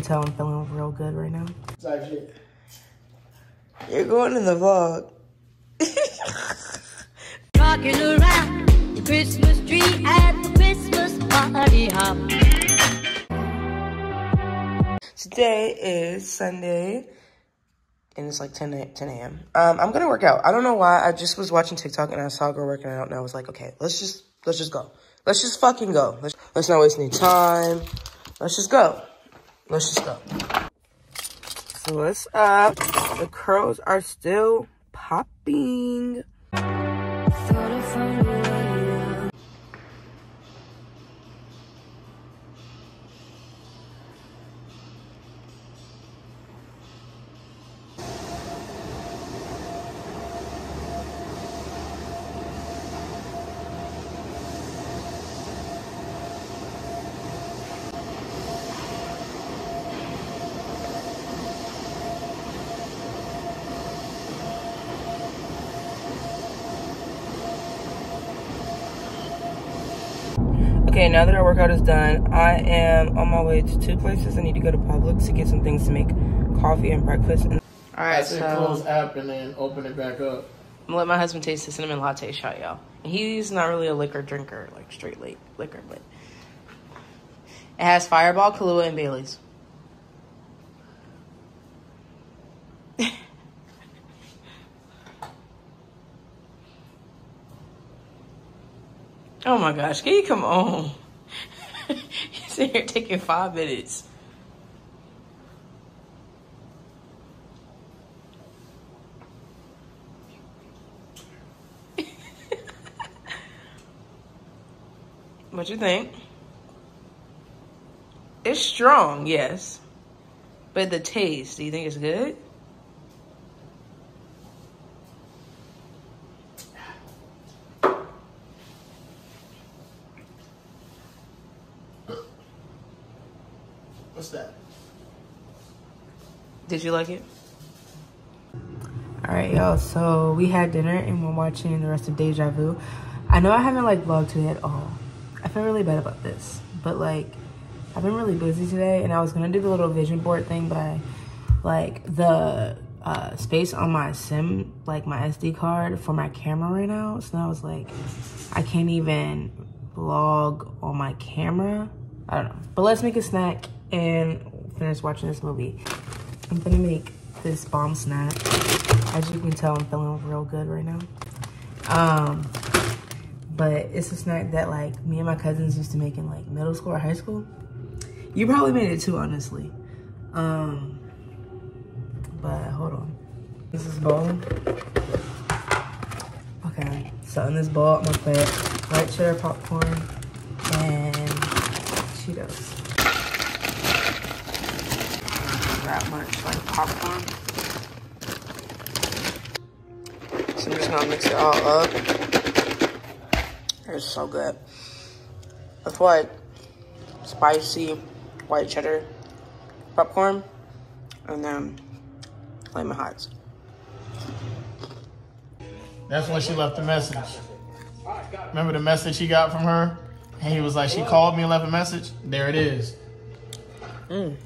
can tell I'm feeling real good right now. You're going in the vlog. Rocking around the Christmas tree at the Christmas party hop. Today is Sunday, and it's like 10 10 a.m. Um, I'm gonna work out. I don't know why. I just was watching TikTok and I saw a girl working out, and I was like, okay, let's just let's just go. Let's just fucking go. Let's, let's not waste any time. Let's just go. Let's just go. So what's up? The curls are still popping. Okay, now that our workout is done, I am on my way to two places. I need to go to Publix to get some things to make coffee and breakfast. And- All I right, said so close app and then open it back up. I'm gonna let my husband taste the cinnamon latte shot, y'all. And he's not really a liquor drinker, like straight late liquor, but it has Fireball, Kahlua, and Bailey's. oh my gosh, can you come on? You're sitting here taking five minutes. What you think? It's strong, yes. But the taste, do you think it's good? What's that? Did you like it? All right, y'all. So we had dinner and we're watching the rest of Deja Vu. I know I haven't like vlogged today at all. I feel really bad about this, but like I've been really busy today, and I was gonna do the little vision board thing, but I like the uh, space on my sim, like my SD card for my camera right now. So I was like, I can't even vlog on my camera. I don't know. But let's make a snack and finish watching this movie. I'm gonna make this bomb snack. As you can tell, I'm feeling real good right now. Um, but it's a snack that like me and my cousins used to make in like middle school or high school. You probably made it too, honestly. Um, but hold on. This is bowl. Okay, so in this bowl, I'm gonna put white cheddar popcorn and Cheetos. That much like popcorn. So I'm just gonna mix it all up. It's so good. That's what? spicy white cheddar popcorn and then lemon hots. That's when she left the message. Remember the message he got from her? And he was like, she called me and left a message. There it is. Mm.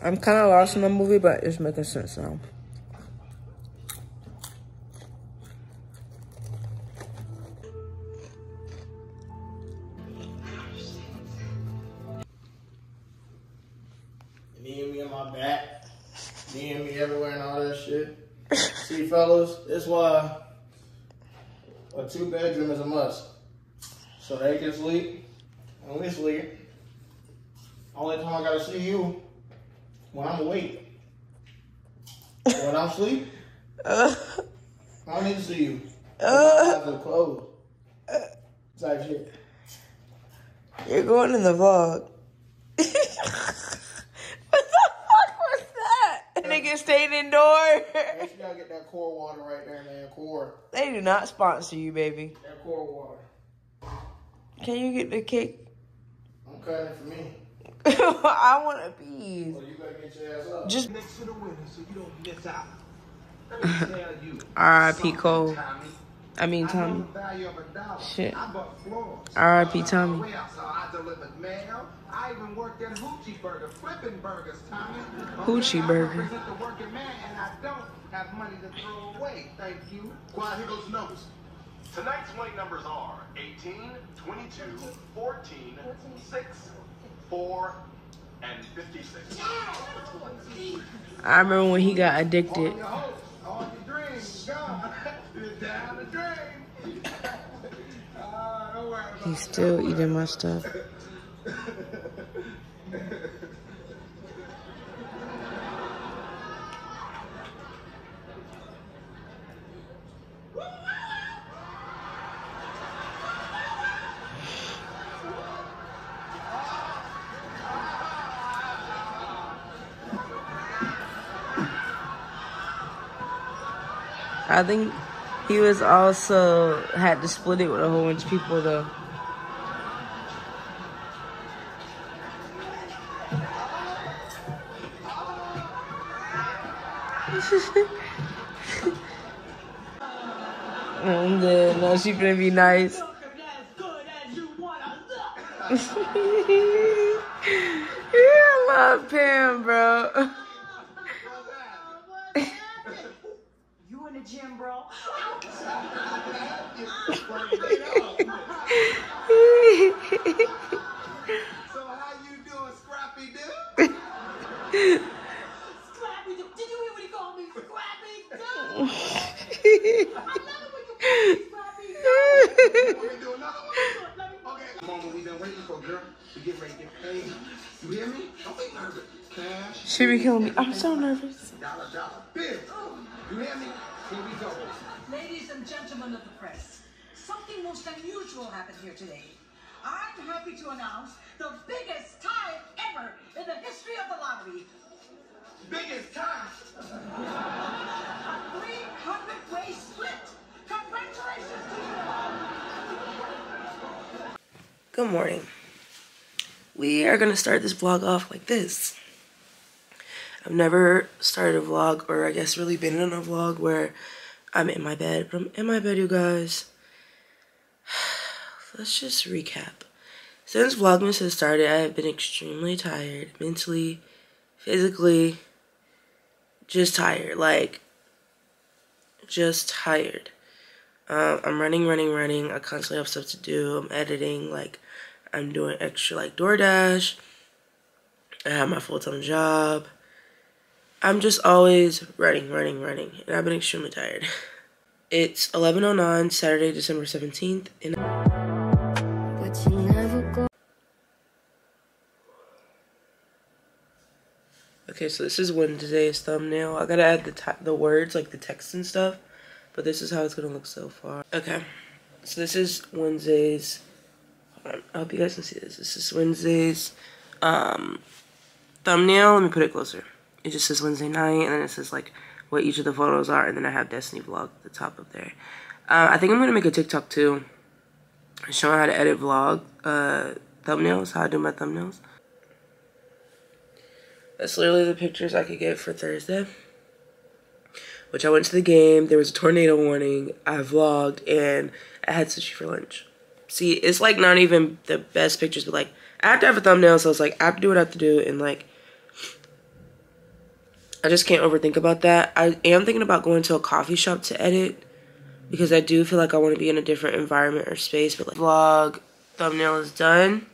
I'm kind of lost in the movie, but it's making sense now. DM me on my back. DM me everywhere and all that shit. See, fellas, that's why a two bedroom is a must. So they can sleep and we sleep. Only time I gotta see you when I'm awake. When I'm asleep, I don't uh. need to see you. Uh. I have to close. Type shit. You're going in the vlog. what the fuck was that? Uh. Nigga stayed indoor. Make sure y'all get that core water right there, man. Core. they do not sponsor you, baby. That core water. Can you get the cake? I'm cutting it for me. I want a piece. Well, oh, you better get your ass up. Just next to the winner so you don't miss out. Let me tell you. R.I.P. Cole. Tommy, I mean Tommy. Value of a dollar. Shit. I. R.I.P. Tommy. Way I delivered mail. I even worked at Hoochie Burger, flipping burgers, Tommy. Hoochie Burger. I working man, and I don't have money to throw away. Thank you. Quiet, here goes the. Tonight's white numbers are 18, 22, 14, 6, 4, and 56. I remember when he got addicted. All your hopes, all your dreams, gone. Down the drain. Don't worry about He's still eating my stuff. I think he was also had to split it with a whole bunch of people though. I'm dead. No, she finna be nice. yeah, I love Pam, bro. You in the gym, bro? So how you doing, Scrappy Doo? Scrappy Doo. Did you hear what he called me? Scrappy Doo. I love it when you call me Scrappy Doo. Want me to do another one? Okay. The moment we've been waiting for, girl, to get ready to get paid. You hear me? Don't be nervous. Cash. she be killing me. I'm so nervous. Dollar, dollar bill. You hear me? Here we go. Ladies and gentlemen of the press, something most unusual happened here today. I'm happy to announce the biggest tie ever in the history of the lottery. Biggest time. A 300 way split. Congratulations to you. Good morning. We are gonna start this vlog off like this. I've never started a vlog, or I guess really been in a vlog where I'm in my bed, but I'm in my bed, you guys. Let's just recap. Since Vlogmas has started, I have been extremely tired, mentally, physically, just tired, like, just tired. Um, I'm running, running, running. I constantly have stuff to do. I'm editing, like, I'm doing extra, like, DoorDash. I have my full time job. I'm just always running, running, running, and I've been extremely tired. It's 11:09 Saturday, December 17th, and okay, so this is Wednesday's thumbnail. I gotta add the the words, like the text and stuff, but this is how it's gonna look so far. Okay, so this is Wednesday's. On, I hope you guys can see this. This is Wednesday's um, thumbnail. Let me put it closer. It just says Wednesday night, and then it says like what each of the photos are, and then I have Destiny vlog at the top of there. Uh, I think I'm gonna make a TikTok too, showing how to edit vlog uh, thumbnails, how I do my thumbnails. That's literally the pictures I could get for Thursday. Which I went to the game. There was a tornado warning. I vlogged and I had sushi for lunch. See, it's like not even the best pictures, but like I have to have a thumbnail, so it's like I have to do what I have to do, and like I just can't overthink about that. I am thinking about going to a coffee shop to edit because I do feel like I want to be in a different environment or space. But like vlog thumbnail is done.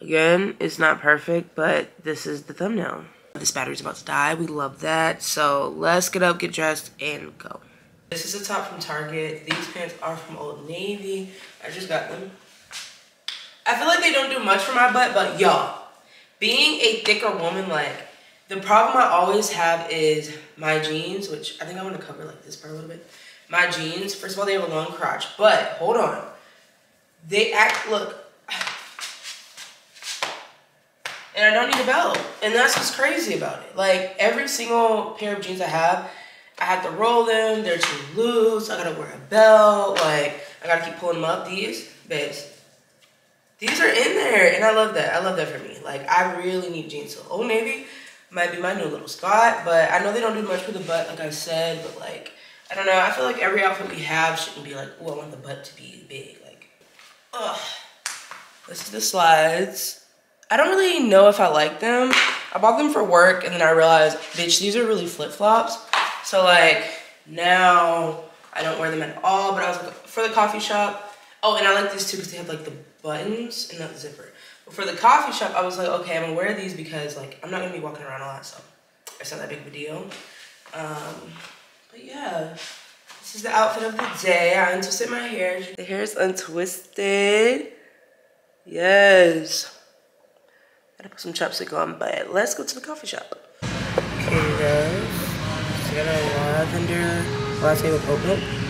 Again, it's not perfect, but this is the thumbnail. This battery's about to die. We love that. So let's get up, get dressed, and go. This is a top from Target. These pants are from Old Navy. I just got them. I feel like they don't do much for my butt, but y'all, being a thicker woman, like, the problem I always have is my jeans, which I think I want to cover like this part a little bit. My jeans, first of all, they have a long crotch, but hold on. They act, look, and I don't need a belt. And that's what's crazy about it. Like every single pair of jeans I have, I have to roll them. They're too loose. I gotta wear a belt. Like I gotta keep pulling them up. These, babes, these are in there, and I love that. I love that for me. Like I really need jeans. So Old Navy might be my new little spot, but I know they don't do much for the butt, like I said. But like I don't know. I feel like every outfit we have shouldn't be like, oh, I want the butt to be big. Like, ugh. This is the slides. I don't really know if I like them. I bought them for work and then I realized, bitch, these are really flip-flops. So like now I don't wear them at all, but I was like, for the coffee shop. Oh, and I like these too because they have like the buttons and the zipper. For the coffee shop, I was like, okay, I'm gonna wear these because like I'm not gonna be walking around a lot, so it's not that big of a deal. Um, but yeah, this is the outfit of the day. I untwisted my hair. The hair is untwisted. Yes. Gotta put some chapstick on, but let's go to the coffee shop. Okay, guys. I got a lavender latte with oat milk.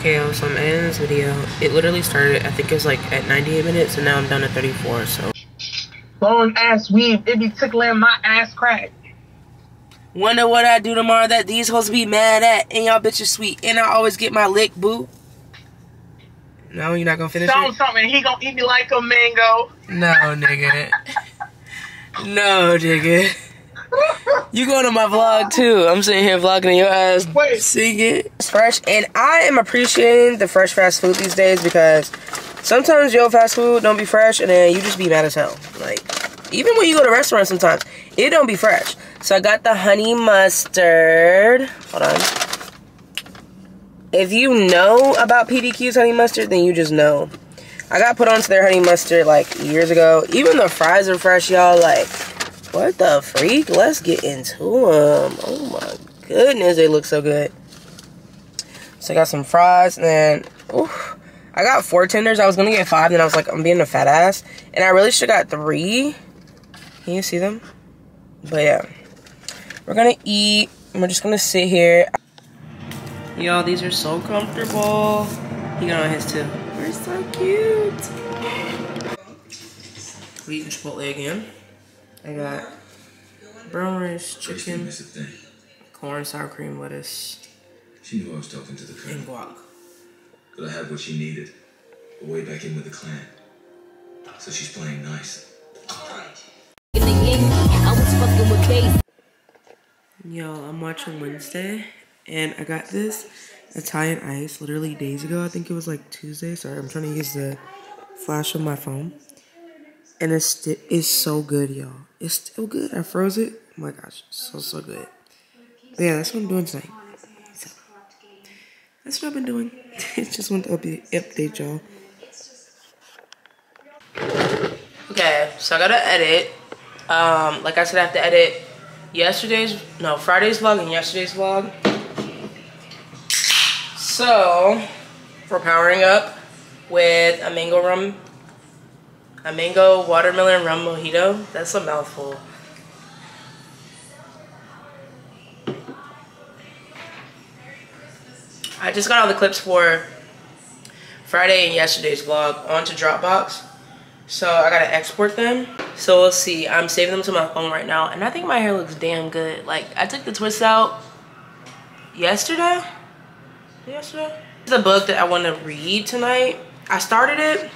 Cute. Okay, so I'm ending this video. It literally started, I think it was like at 98 minutes, and now I'm down at 34, so. Long ass weave, it be tickling my ass crack. Wonder what I do tomorrow that these hoes be mad at, and y'all bitches sweet, and I always get my lick, boo. No, you're not gonna finish Tell it? something, he gonna eat me like a mango. No, nigga. no, nigga. You going to my vlog too. I'm sitting here vlogging in your ass Wait. singing. It's fresh. And I am appreciating the fresh fast food these days because sometimes your fast food don't be fresh and then you just be mad as hell. Like, even when you go to restaurants sometimes, it don't be fresh. So I got the honey mustard. Hold on. If you know about PDQ's honey mustard, then you just know. I got put onto their honey mustard like years ago. Even the fries are fresh, y'all. Like, what the freak? Let's get into them. Oh my goodness, they look so good. So I got some fries, and then, oof, I got four tenders. I was gonna get five, and then I was like, I'm being a fat ass. And I really should have got three. Can you see them? But yeah. We're gonna eat. We're just gonna sit here. Y'all, these are so comfortable. He got on his too. We're so cute. We eating Chipotle again. I got brown rice, chicken, That's the thing. corn, sour cream, lettuce, She knew I was talking to the and colonel. guac. Could have had what she needed. But way back in with the clan. So she's playing nice. I was fucking with bass. Yo, I'm watching Wednesday, and I got this Italian ice literally days ago. I think it was like Tuesday. Sorry, I'm trying to use the flash on my phone. And it's, sti- it's so good, y'all. It's still good. I froze it. Oh my gosh, so, so good. But yeah, that's what I'm doing tonight. So, that's what I've been doing. Just want to update, update y'all. Okay, so I gotta edit. Um, like I said, I have to edit yesterday's, no, Friday's vlog and yesterday's vlog. So, we're powering up with a mango rum, a mango watermelon rum mojito. That's a mouthful. I just got all the clips for Friday and yesterday's vlog onto Dropbox. So I gotta export them. So we'll see. I'm saving them to my phone right now. And I think my hair looks damn good. Like I took the twist out yesterday. Yesterday. It's a book that I want to read tonight. I started it.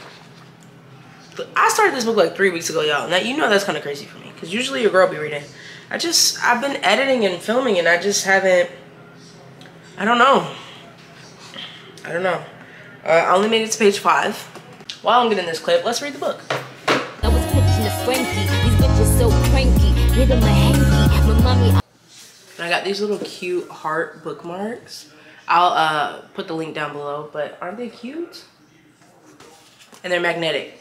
I started this book like three weeks ago, y'all. Now you know that's kind of crazy for me. Cause usually your girl be reading. I just I've been editing and filming and I just haven't I don't know. I don't know. Uh, I only made it to page five. While I'm getting this clip, let's read the book. I was pitching to Frankie. These bitches so cranky. Hit a hanky. My mommy. And I got these little cute heart bookmarks. I'll uh, put the link down below, but aren't they cute? And they're magnetic.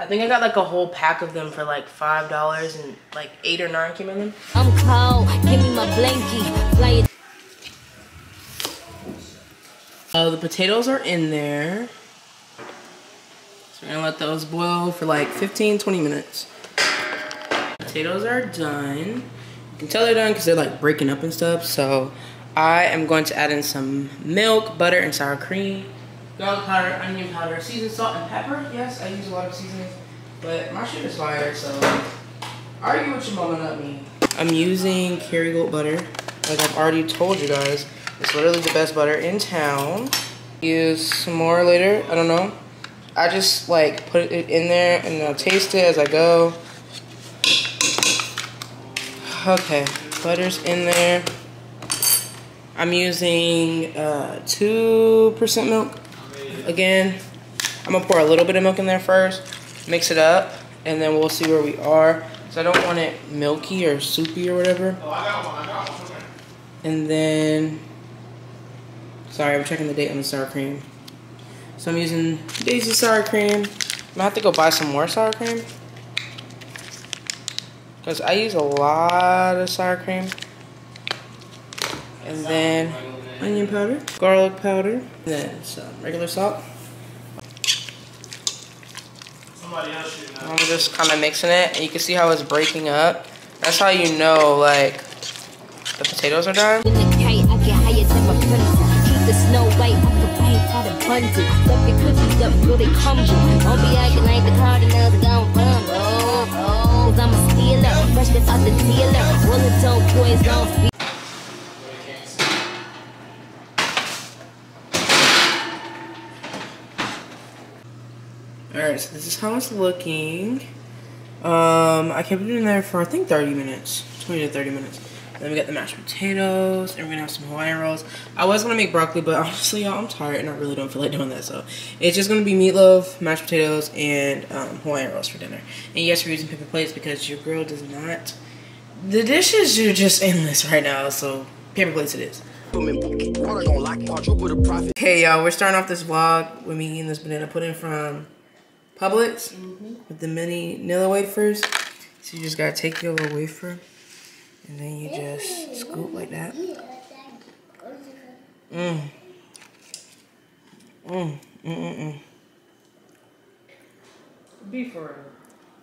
I think I got like a whole pack of them for like $5 and like eight or nine came in them. I'm cold. Give me my blankie. Fly it. Uh, the potatoes are in there. So we're gonna let those boil for like 15, 20 minutes. Potatoes are done. You can tell they're done because they're like breaking up and stuff. So I am going to add in some milk, butter, and sour cream. Garlic powder, onion powder, seasoned salt, and pepper. Yes, I use a lot of seasonings. But my shit is fire, so argue with your mama, not me. I'm using Kerrygold butter. Like I've already told you guys, it's literally the best butter in town. Use some more later, I don't know. I just like put it in there and I'll taste it as I go. Okay, butter's in there. I'm using uh, 2% milk. Again, I'm gonna pour a little bit of milk in there first, mix it up, and then we'll see where we are. So I don't want it milky or soupy or whatever. And then, sorry, I'm checking the date on the sour cream. So I'm using Daisy sour cream. I'm gonna have to go buy some more sour cream. Because I use a lot of sour cream. And then onion powder, garlic powder, and then some regular salt. I'm just kind of mixing it, and you can see how it's breaking up. That's how you know, like, the potatoes are done. With the kite, I get higher than my pencil. Keep the snow white off the paint by the bundle. Stuff your cookies up, girl, they crumble. Don't be acting like the Cardinals are gonna rumble. Oh, Cause I'm a stealer, fresh out the dealer. All the dope boys don't feel. Alright, so this is how it's looking. Um, I kept it in there for I think 30 minutes, 20 to 30 minutes. Then we got the mashed potatoes, and we're gonna have some Hawaiian rolls. I was gonna make broccoli, but honestly, y'all, I'm tired and I really don't feel like doing that. So it's just gonna be meatloaf, mashed potatoes, and um, Hawaiian rolls for dinner. And yes, we're using paper plates because your girl does not. The dishes are just endless right now, so paper plates it is. Okay, y'all, we're starting off this vlog with me eating this banana pudding from Publix with the mini Nilla wafers. So you just gotta take your little wafer and then you just scoop like that. Mmm. Mmm. Mm mm mm. Be for real.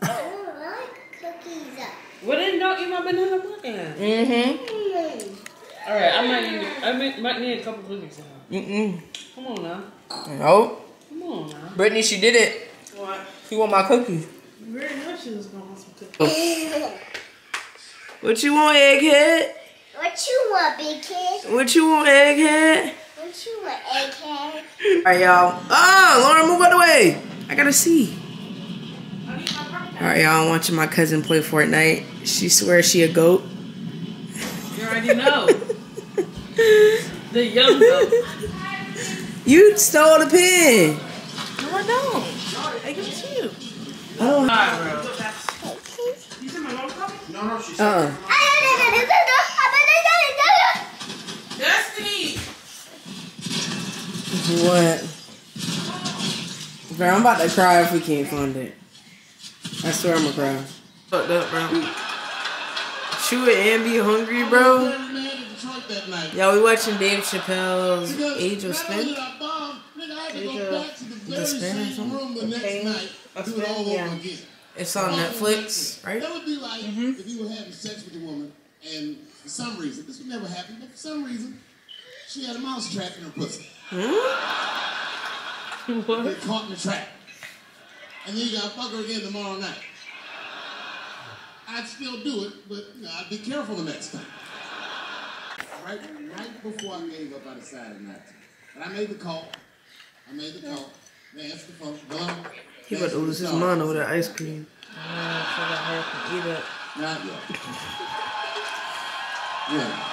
I don't like cookies. Well, then don't eat my banana pudding. Mm-hmm. All right, I might need, I might, might need a couple cookies now. Mm-mm. Come on now. No. Come on now. Brittany, she did it. What? You want my cookies? Very much she was going to want some cookies. What you want, egghead? What you want, big kid? What you want, egghead? What you want, egghead? Alright, y'all. Ah, oh, Lauren, move out the way. I gotta see. Alright, y'all. I'm watching my cousin play Fortnite. She swears she a goat. You already know. the young goat. You stole the pin. No, I don't. Oh. All right, bro. No, no, she's. Uh-uh. Destiny. What? Bro, I'm about to cry if we can't find it. I swear I'm gonna cry. Fucked up, bro. Chew it and be hungry, bro. Y'all, we watching Dave Chappelle's Age of Spin. Age of the Spin or something. Yeah. It's on Netflix, right? That would be like mm-hmm. if you were having sex with a woman and for some reason, this would never happen, but for some reason, she had a mouse trap in her pussy. What? Get caught in the trap. And then you gotta fuck her again tomorrow night. I'd still do it, but you know, I'd be careful the next time. Right, right before I gave up, I decided not to. But I made the call. I made the call. They answered the phone. Hello? He about to lose his mind over that ice cream. Eat it. Not yet. Yeah.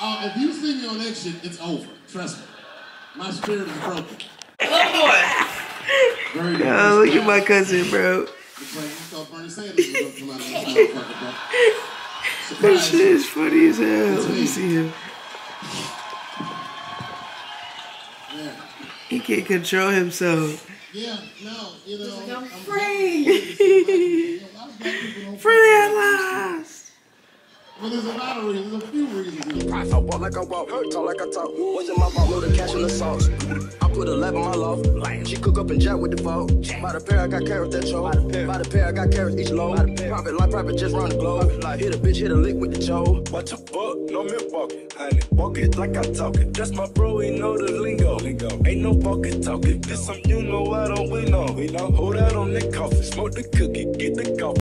Uh, if you see me on that shit, it's over. Trust me. My spirit is broken. Very good. Oh, look at my cousin, bro. You thought Bernie Sanders was gonna come out of this. That shit is funny as hell. Let me see him. Yeah. He can't control himself. Yeah, no, you know, I'm free. free at last. Well, there's a lot of reasons, there's a few reasons. I walk like I walk, talk like I talk. What's in my vault? Know the cash in the sauce. I put a lab on my loft. She cook up and jack with the vault. By the pair, I got carrots that choke. By the pair, I got carrots each load. Private life, private just run the globe. Like hit a bitch, hit a lick with the choke. What the fuck? No milk walking. Honey, walk it like I talk it. That's my bro, he know the lingo. Ain't no walking talking. This some you know, I don't we know. We know. Hold out on the coffee, smoke the cookie, get the coffee.